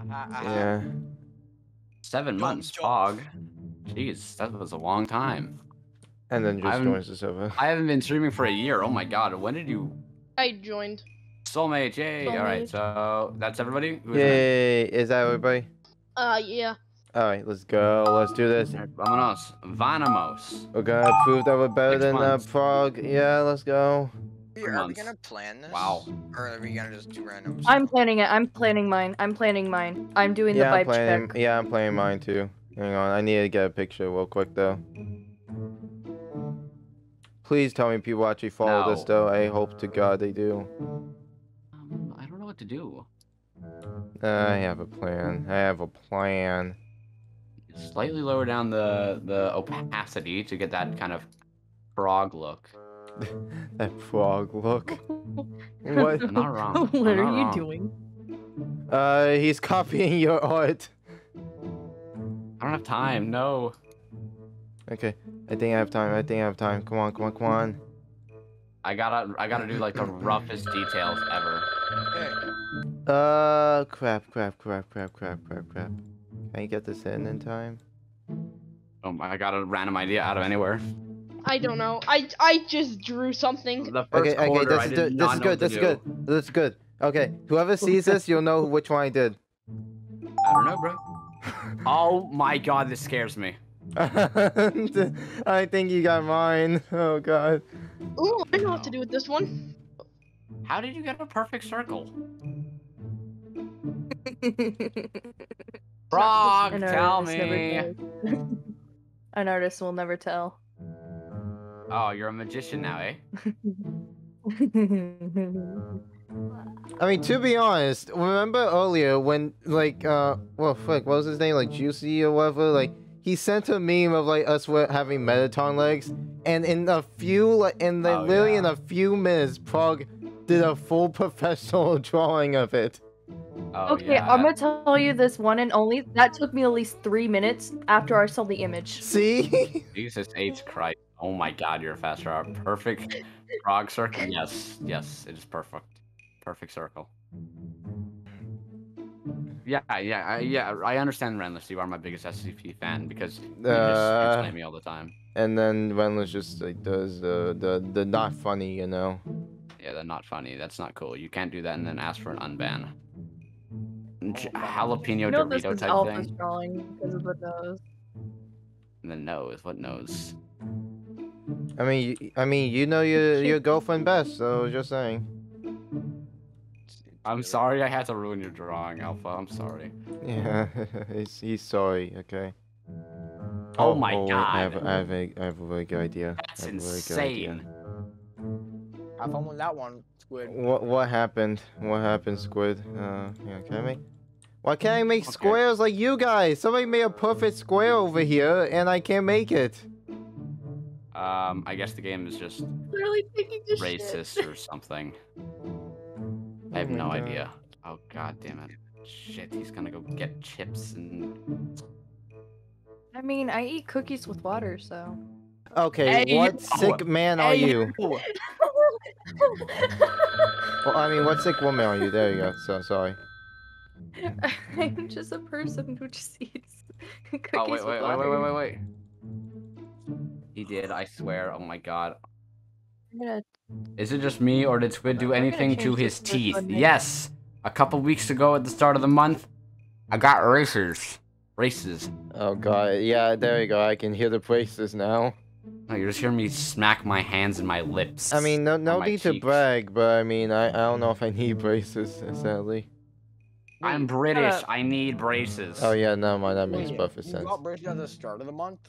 Uh, Yeah. Seven months, jump. Pog. Jeez, that was a long time. And then just I'm- joins the server. I haven't been streaming for a year. Oh my god, when did you? I joined. Soulmate, yay! All right, so that's everybody. Who's in? Yay! Is that everybody? Uh, yeah. Alright, let's go. Let's do this. Alright, Vámonos. Vanamos. We're gonna prove that we're better Six than uh, months. Prog. Yeah, let's go. Are we gonna plan this? Wow. Or are we gonna just do random? I'm planning it. I'm planning mine. I'm planning mine. I'm doing yeah, the I'm vibe playing. check. Yeah, I'm playing mine too. Hang on, I need to get a picture real quick though. Please tell me people actually follow this though. I hope to God they do. Um, I don't know what to do. Uh, I have a plan. I have a plan. Slightly lower down the the opacity to get that kind of frog look. that frog look. What? I'm not wrong. what I'm are not you wrong. doing? Uh, he's copying your art. I don't have time. No. Okay, I think I have time. I think I have time. Come on, come on, come on. I gotta I gotta do like the roughest details ever. Okay. Uh, crap, crap, crap, crap, crap, crap, crap. Can I get this in in time? Oh, my I got a random idea out of anywhere. I don't know. I I just drew something. The first Okay, okay, quarter, this I is did good. This is good. what This is good. This is good. Okay, whoever sees this, you'll know which one I did. I don't know, bro. Oh my god, this scares me. I think you got mine. Oh god. Ooh, I know what to do with this one. How did you get a perfect circle? Prog, tell me. An artist will never tell. Oh, you're a magician now, eh? I mean, to be honest, remember earlier when, like, uh, well, fuck, what was his name? Like, Juicy or whatever? Like, he sent a meme of, like, us having Mettaton legs, and in a few, like, in the, Oh, literally in a few minutes, Prog did a full professional drawing of it. Oh, okay, yeah. I'm gonna tell you this one and only. That took me at least three minutes after I saw the image. See? Jesus H. Christ. Oh my god, you're a fast drawer. Perfect frog circle. Yes, yes, it is perfect. Perfect circle. Yeah, yeah, I, yeah. I understand, Renless. You are my biggest SCP fan because you just Uh, explain me all the time. and then Renless just, like, does the, the, the not funny, you know? Yeah, that's not funny. That's not cool. You can't do that and then ask for an unban. J- Jalapeno You know this Dorito is type Alpha's thing. drawing because of the nose. The nose. What nose? I mean, you, I mean, you know your, your girlfriend best, so just saying. I'm sorry I had to ruin your drawing, Alpha. I'm sorry. Yeah, he's, he's sorry, okay? Oh my God. I have, God. I have a, I have a really good idea. That's I have a really good idea. insane. Have that one, Squid. What what happened? What happened, Squid? Uh, yeah, can I make? Why can't I make Okay. squares like you guys? Somebody made a perfect square over here, and I can't make it. Um, I guess the game is just Literally taking shit. racist or something. I have Oh no God. idea. Oh god damn it. Shit, he's gonna go get chips and I mean, I eat cookies with water, so. Okay, Hey, what you- sick man are Hey, you? Well, I mean, what sick woman are you? There you go. So sorry. I'm just a person who just eats oh, cookies Oh wait, with wait, wait, wait, wait, wait, wait. He did, I swear. Oh my god. Gonna Is it just me or did Squid do anything to his this to a teeth? fun. Yes. A couple weeks ago at the start of the month, I got racers. Races. Oh god, yeah, there you go. I can hear the braces now. No, you're just hearing me smack my hands and my lips. I mean, no, no my need to brag, but I mean, I, I don't know if I need braces, sadly. I'm British. I need braces. Oh yeah, no mind. That makes Wait, perfect You got braces at the start of the month?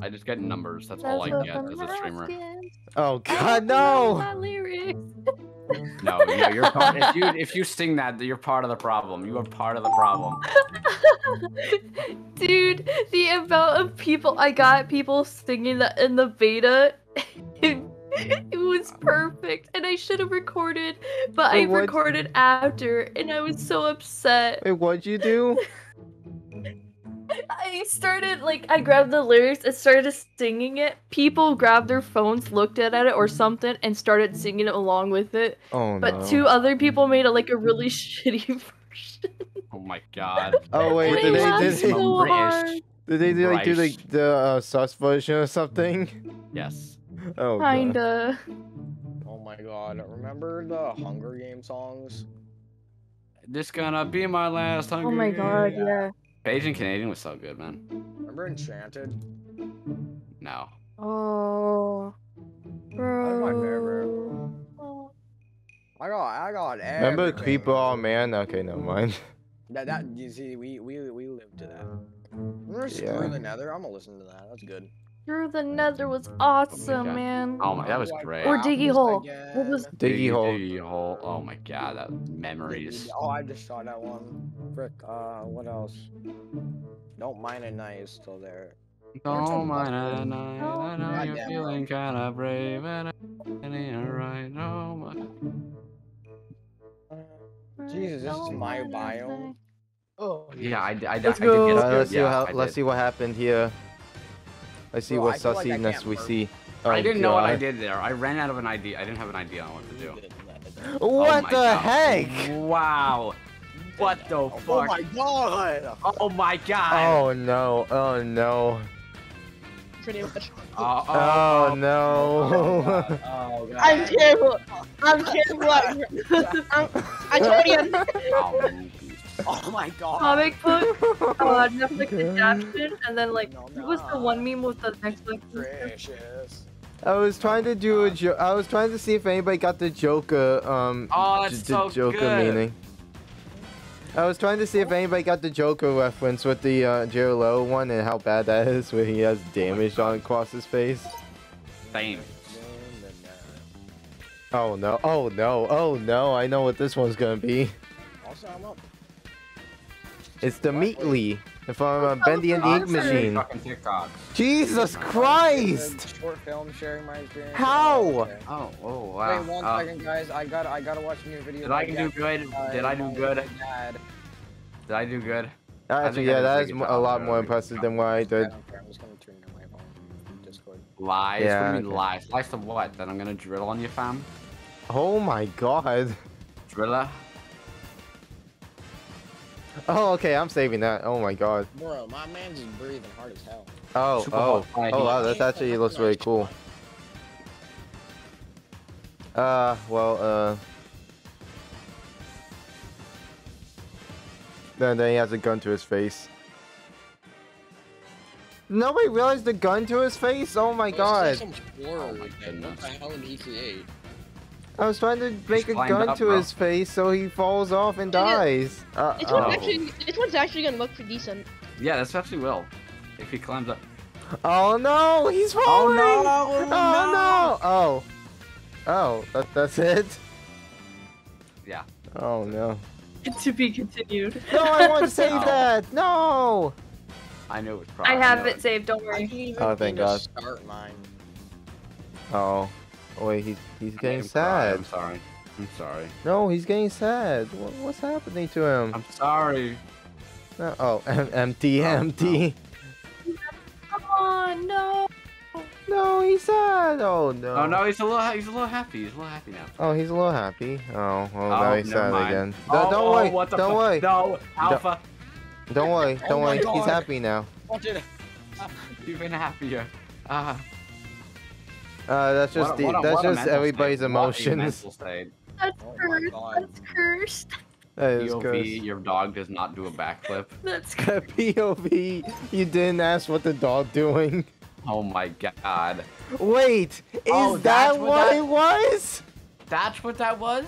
I just get numbers. That's all I That's get what as a I'm streamer. asking. Oh god, no! my lyrics. No, no, you're part, if you if you sing that, you're part of the problem. You are part of the problem. Dude, the amount of people I got people singing that in the beta, it, it was perfect, and I should have recorded, but I Wait, what? recorded after, and I was so upset. Wait, what'd you do? I started like I grabbed the lyrics and started singing it. People grabbed their phones, looked at it or something, and started singing it along with it. Oh But no. two other people made it like a really shitty version. Oh my god. Oh wait, did they did they, so British. hard. did they do like do like the uh, sus version or something? Yes. Oh. Kinda. Oh my god. Remember the Hunger Game songs? This gonna be my last oh Hunger Oh my god, Games. yeah. Asian Canadian was so good, man. Remember Enchanted? No. Oh. That's my favorite. Bro. I got I got Remember everything. Creeper All oh, Man? Okay, never mind. That that you see we we we lived to that. Remember Screw the Nether? I'm gonna listen to that. That's good. Through the Nether was awesome, God. man. Oh my, that was great. Or Diggy Hole. What was- Diggy hole. Diggy hole. Oh my god, that memories. Oh, I just saw that one. Frick. Uh, what else? Don't mind a nice still there. Don't mind a night, I know God you're damn, feeling kinda brave and it ain't alright. No, my- Jesus, this is my biome. Oh. yeah, I, I, I, Let's I go. did get Uh, let's see how, let's see what happened here. Let's see Bro, what I feel like I sussiness can't we burp. see. I Oh, didn't know what I did there. I ran out of an idea. I didn't have an idea on what to do. What Oh the God. heck? Wow. What the Oh fuck? Oh my god! Oh my god. Oh no! Oh no! Pretty much. Uh, oh, oh, oh, Oh no! Oh, god. I'm terrible. I'm terrible. at- I'm, I told you. Oh, Oh, Oh my god! Comic book, uh, Netflix Okay. adaptation, and then like, No, what was the one meme with the Netflix? Gracious. I was trying to do a joke. I was trying to see if anybody got the Joker. Um, Oh, j- that's the so Joker good. meaning. I was trying to see if anybody got the Joker reference with the uh, Jared Leto one and how bad that is, where he has damage on across his face. Same. Oh no! Oh no! Oh no! I know what this one's gonna be. Also, I'm up. It's the Meatly from uh, Bendy and the Ink Awesome. Machine. Jesus Christ! Short film sharing my experience. How? Oh, okay. Oh, oh, wow. Wait one Uh, second, guys. I got to I gotta watch a new video. Did by I do good? uh, Did I do good? Did I do good? Actually, yeah, did a that pretty is good mo- a lot more impressive than what I I did. don't care. I'm just gonna turn on my phone. Discord. Lies? Yeah, what do you mean okay. lies? Lies to what? That I'm gonna drill on you, fam? Oh my god. Driller? Oh, okay, I'm saving that. Oh my god. Bro, my man's just breathing hard as hell. Oh, Super oh, hot. oh wow, that actually looks really cool. Uh, well, uh. Then, then he has a gun to his face. Nobody realized the gun to his face? Oh my god. Oh horror. my What the hell did he create? I was trying to make a gun up, to bro. his face so he falls off and dies. Uh, This oh. one's actually this one's actually gonna look pretty decent. Yeah, that's actually will. If he climbs up. oh no, he's falling! Oh no! Oh no! Oh. Oh, that, that's it? Yeah. Oh no. to be continued. No, I want to save Oh. that! No! I knew it was I probably. have it saved. Don't I worry. didn't even Oh, thank God. start mine. Oh. Oh, wait, he, he's getting him cry, sad. I'm sorry. I'm sorry. No, he's getting sad. What, what's happening to him? I'm sorry. No- oh, em- empty, Oh, empty. Come on, no. No, he's sad. Oh no. Oh no, he's a little. He's a little happy. He's a little happy now. Oh, he's a little happy. Oh, well, now Oh, he's sad mind. again. Oh, Don't, don't oh, worry. What the Don't worry. No, Alpha. Don't worry. Oh Don't my worry. He's happy now. Watch it. been happier. Ah. Uh, Uh, that's just what a- the, what, that's what just everybody's state. Emotions. That's Oh cursed. That's cursed. That is POV, good. your dog does not do a backflip. That's POV. You didn't ask what the dog doing. Oh my god. Wait, oh, is Oh, that what, what that- it was? That's what that was?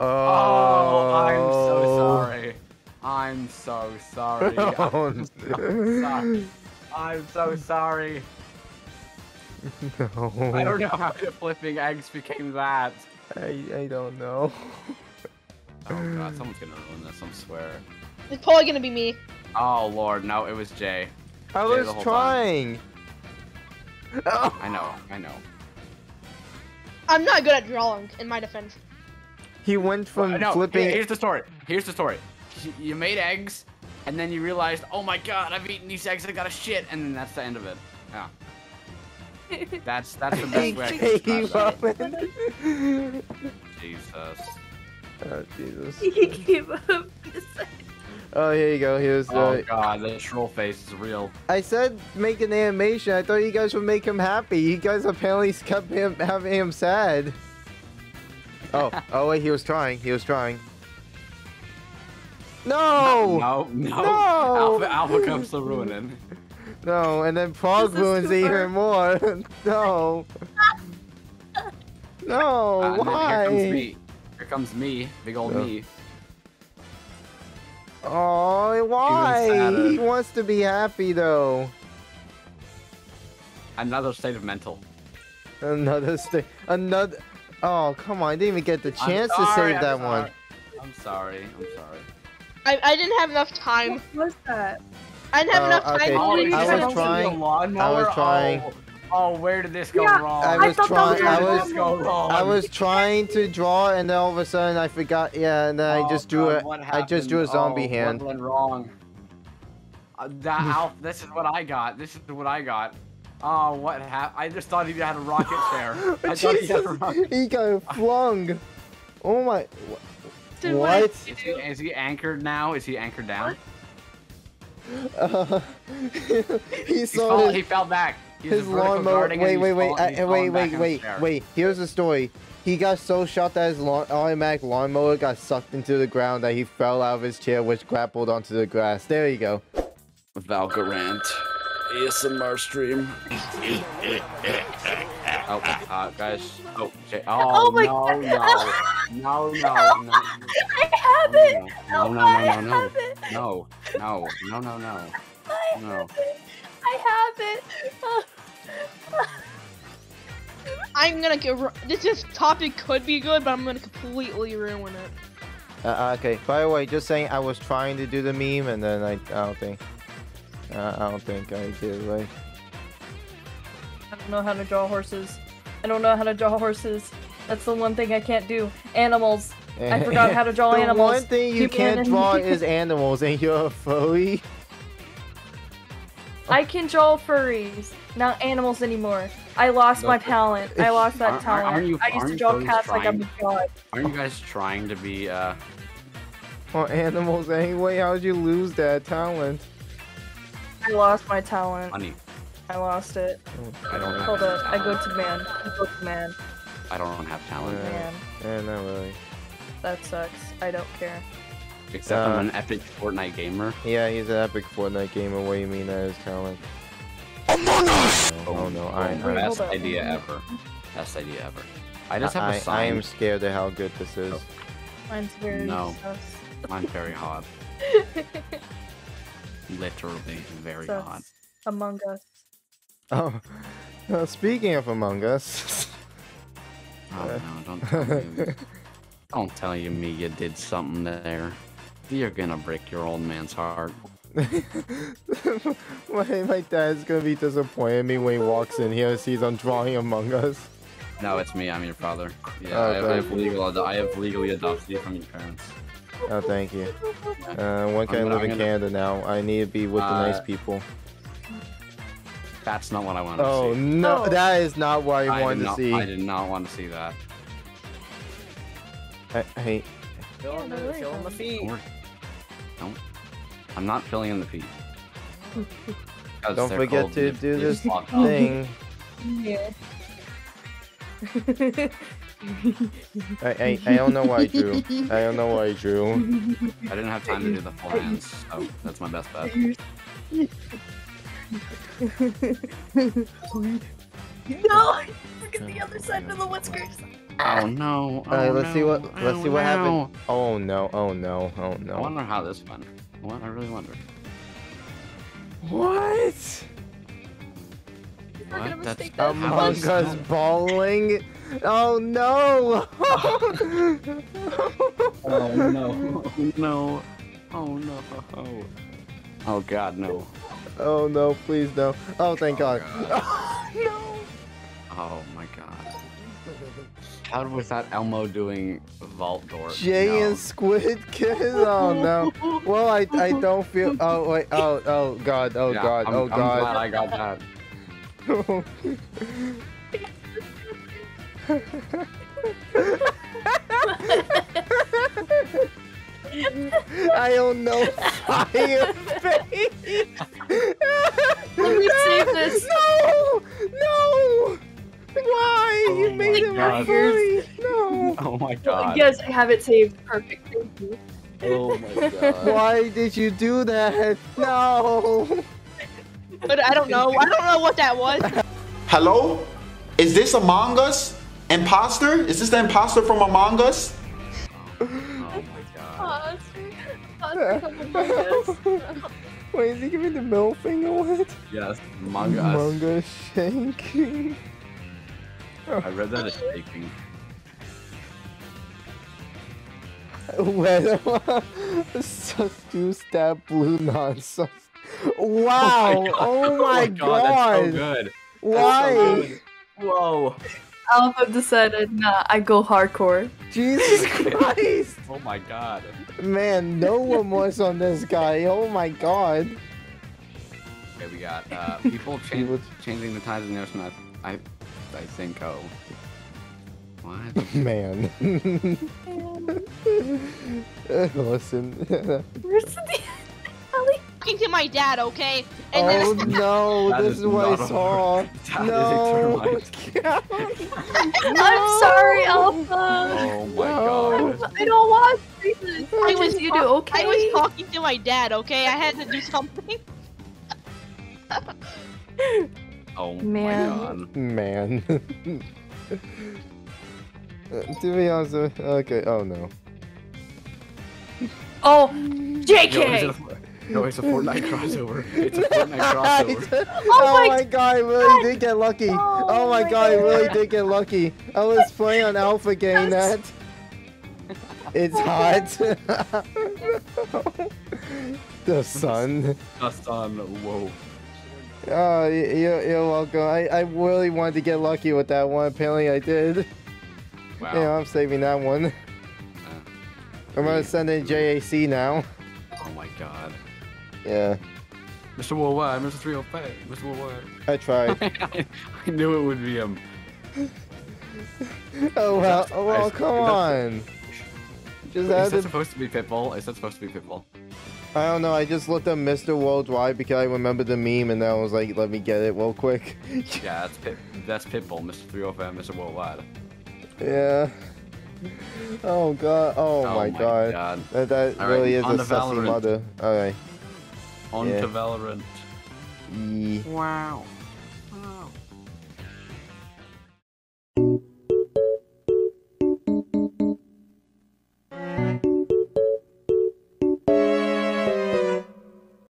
Oh, Oh, I'm so sorry. I'm so sorry. Oh, I'm so sorry. I'm so sorry. No. I don't know how the flipping eggs became that. I, I don't know. Oh god, someone's gonna ruin this, I swear. It's probably gonna be me. Oh lord, no, it was Jay. I Jay was trying. Oh. I know, I know. I'm not good at drawing. In my defense. He went from Well, no, flipping. here's the story. Here's the story. You- You made eggs, and then you realized, oh my god, I've eaten these eggs, I gotta shit, and then that's the end of it. Yeah. That's that's the He best way I can gave describe up. Jesus. oh, Jesus. he gave up. Oh, here you go. Here's the. Oh the. god, the troll face is real. I said make an animation. I thought you guys would make him happy. You guys apparently kept him having him sad. Oh, oh wait, he was trying. He was trying. No! No, no. No! Alpha, Alpha comes to ruin it. No, and then Prog This is ruins it even more. no. No, Uh, why? Here comes me. Here comes me, big old Yeah. me. Oh, why? He wants to be happy though. Another state of mental. Another state. another. Oh, come on! I didn't even get the chance sorry, to save I'm that sorry. one. I'm sorry. I'm sorry. I, I didn't have enough time. What was that? I didn't have Oh, enough time. okay. to Oh, I was trying- I was trying. Oh, oh, where did this go Yeah, wrong? I I was thought trying. I was. this go wrong? I was trying to draw, and then all of a sudden I forgot. Yeah, and then I Oh, just drew God, it. what I just drew a happened? zombie oh, hand. What went wrong? Uh, that Alf, this is what I got. This is what I got. Oh, what happened? I just thought he had a rocket chair. I thought he had a rocket. he got flung. Oh my. Did What? Is he, is he anchored now? Is he anchored down? Uh, he He, saw fall, his, he fell back. He's his vertical lawnmower. guarding Wait, wait, wait, uh, wait, wait, wait, wait. Here's the story. He got so shot that his lawn, automatic lawnmower got sucked into the ground that he fell out of his chair, which grappled onto the grass. There you go. Valorant ASMR stream. oh, uh, guys. Oh, Jay. Oh, Oh my no, God. no, no, no, no, I have it. no, no, I no, no, no, have it. no, no, no, no, no. I No. have it. I have it. I'm gonna get. ru- This this topic could be good, but I'm gonna completely ruin it. Uh, uh, okay. By the way, just saying, I was trying to do the meme, and then I, I don't think, uh, I don't think I did right. I don't know how to draw horses. I don't know how to draw horses. That's the one thing I can't do. Animals. I forgot how to draw the animals. one thing you People can't draw is animals, and you're a furry. I can draw furries, not animals anymore. I lost my Okay. talent. I lost that Aren't- aren't- talent. aren't you- I used to draw furries cats like I'm a trying? god. Aren't you guys trying to be, uh, Or animals anyway. How did you lose that talent? I lost my talent. funny? I lost it. I don't have Hold up. I go to man. I go to man. I don't have talent. Yeah. Yeah, not really. That sucks. I don't care. Except Uh, I'm an epic Fortnite gamer. Yeah, he's an epic Fortnite gamer. What do you mean that is talent? Among Us! Oh no, I, Wait, I, Best idea ever. Best idea ever. I just have a I, I sign. I am scared of how good this is. Mine's very No. sus. I'm very hot. Literally very Sus. hot. Among Us. Oh, uh, speaking of Among Us. Oh no, don't tell me. don't tell you me you did something there. You're gonna break your old man's heart. my, my dad's gonna be disappointed in me when he walks in here and sees I'm drawing Among Us. No, it's me. I'm your father. Yeah, Oh, I, have, I have legal. I have legally adopted you from your parents. Oh, thank you. Uh, when can I I'm- live I'm in gonna- Canada now? I need to be with the nice Uh, people. That's not what I wanted Oh to see. no, No. that is not what I, I wanted did to not, see. I did not want to see that. I, I hate. Feeling Yeah, the, don't the feet. Don't. Don't. I'm not filling in the feet. 'Cause Don't forget to do this thing. Yeah. I, I, I don't know why I drew. I don't know why I drew. I didn't have time to do the full hands, so that's my best bet. no! Look at the other side of the whiskers. Oh no! Oh, Alright, let's see what let's oh, see what no. happened. Oh no! Oh no! Oh no! I wonder how this went. What? I really wonder. What? What? That's that. Among How is- Us bowling? Oh no! Oh no! Oh, no! Oh no! Oh god, no! Oh no! Please no! Oh thank Oh, God! God. Oh, no! Oh my god! How was that Elmo doing vault door? Jay no. and Squid Kid? Oh no! Well, I I don't feel. Oh wait! Oh oh God! Oh Yeah, God! I'm, oh I'm glad God! I got that. I don't know. Fire face. Let me save this. No, no. Why oh you Oh made my him God. furry? No. Oh my god. Yes, I have it saved. Perfect. Thank you. Oh my god. Why did you do that? No. But I don't know. I don't know what that was. Hello? Is this Among Us? Imposter? Is this the imposter from Among Us? Oscar, Oscar, come among us. Wait, is he giving the middle finger what? Yes, Among Us. Manga shanking. I read that as shaking. Where sus juice that blue nonsense. Wow! Oh my god! Oh oh god. That's so good. Why? so good. Whoa. Alpha decided, nah, I go hardcore. Jesus Christ! Oh my god. Man, no one was on this guy. Oh my god. Okay, we got uh, people change, changing the times in the ocean. I, I, I think. Oh. What? Man. Listen. Where's the Ellie? Talking to my dad, okay? And oh then no, That this is is what I saw. That is a No. I'm sorry, Alpha. Oh my No. god. I don't want this. I I was was you do okay. I was talking to my dad, okay? I had to do something. Oh Man. my god. Man. Uh, to be honest, uh, okay. Oh no. Oh, Yo, JK. a, no, it's a Fortnite crossover. It's a Fortnite crossover. Oh, oh my my god, I really did get lucky. Oh Oh, my my god, I really did get lucky. I was playing on Alpha getting that. It's hot. the sun. The sun. Whoa. Oh, you're, you're welcome. I, I really wanted to get lucky with that one. Apparently I did. Wow. Yeah, I'm saving that one. Uh, I'm gonna send in JAC now. Oh my god. Yeah, Mr. Worldwide, Mr. 305, Mr. Worldwide. I tried. I knew it would be him. Oh well, oh, well, come is on. Just Is that supposed to be Pitbull? Is that supposed to be Pitbull? I don't know. I just looked up Mr. Worldwide because I remembered the meme, and then I was like, let me get it real quick. Yeah, that's Pit. That's Pitbull, Mr. 305, Mr. Worldwide. yeah. Oh god. Oh, oh my, god. That, that All right, really is a to sussy Valorant. mother. Alright. On Yeah. Valorant. Yee. Wow. Wow.